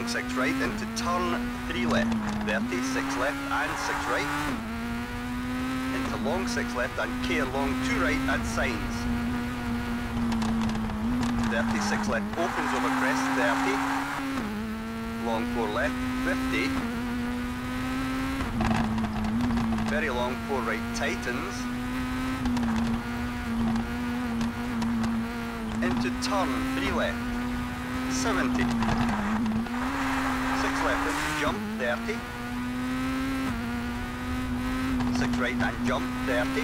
long six right into turn three left, 30, six left and six right, into long six left and care long two right at signs, 36 left opens over crest, 30, long four left, 50, very long four right tightens, into turn three left, 70. 6 left jump, 30. 6 right and jump, 30.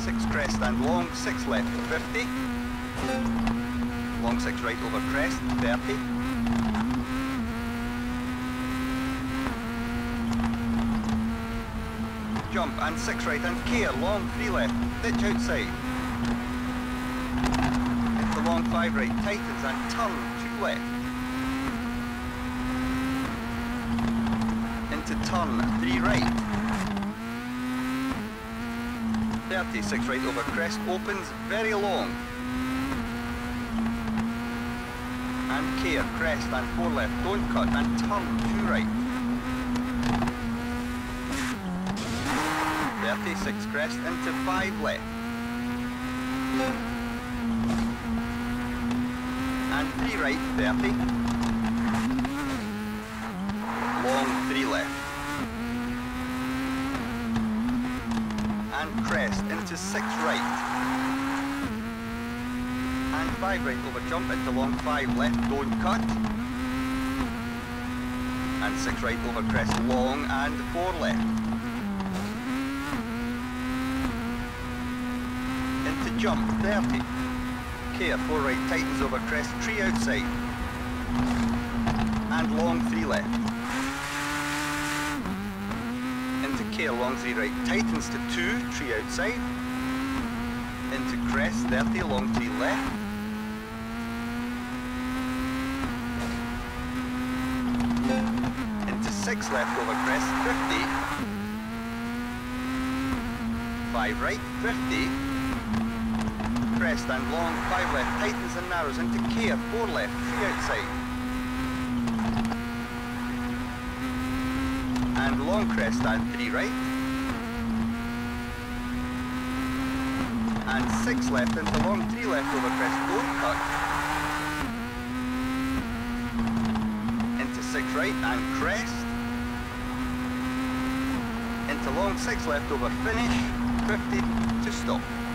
6 crest and long, 6 left, 50. Long 6 right over crest, 30. Jump and 6 right and care, long 3 left, ditch outside long five right tightens and turn two left. Into turn three right. 36 right over crest opens very long. And care, crest and four left, don't cut and turn two right. 36 crest into five left and 3 right, 30. Long 3 left. And crest into 6 right. And 5 right over jump into long 5 left, don't cut. And 6 right over crest long and 4 left. Into jump 30 care, four right, tightens over crest, tree outside. And long three left. Into care, long three right, tightens to two, tree outside. Into crest, 30, along three left. Into six left over crest, 50. Five right, 50 crest and long, five left, tightens and narrows into care, four left, three outside. And long crest and three right. And six left into long, three left over crest, don't cut. Into six right and crest. Into long, six left over finish, 50 to stop.